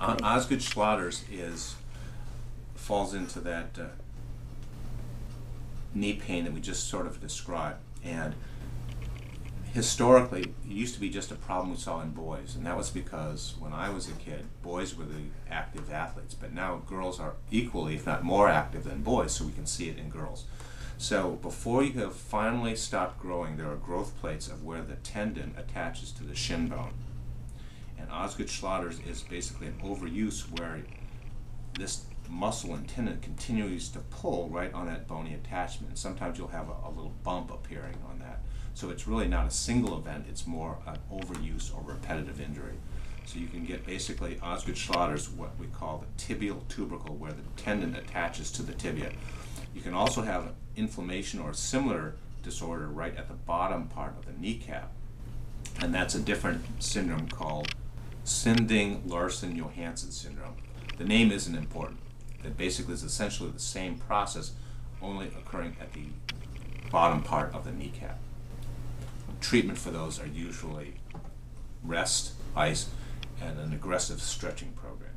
O- Osgood Schlatter's is, falls into that uh, knee pain that we just sort of described. And historically, it used to be just a problem we saw in boys, and that was because when I was a kid, boys were the active athletes, but now girls are equally, if not more active than boys, so we can see it in girls. So before you have finally stopped growing, there are growth plates of where the tendon attaches to the shin bone. And Osgood Schlatter's is basically an overuse where this muscle and tendon continues to pull right on that bony attachment. Sometimes you'll have a, a little bump appearing on that. So it's really not a single event, it's more an overuse or repetitive injury. So you can get basically Osgood Schlatter's, what we call the tibial tubercle, where the tendon attaches to the tibia. You can also have inflammation or a similar disorder right at the bottom part of the kneecap. And that's a different syndrome called Sinding Larsen Johansson syndrome. The name isn't important. It basically is essentially the same process, only occurring at the bottom part of the kneecap. Treatment for those are usually rest, ice, and an aggressive stretching program.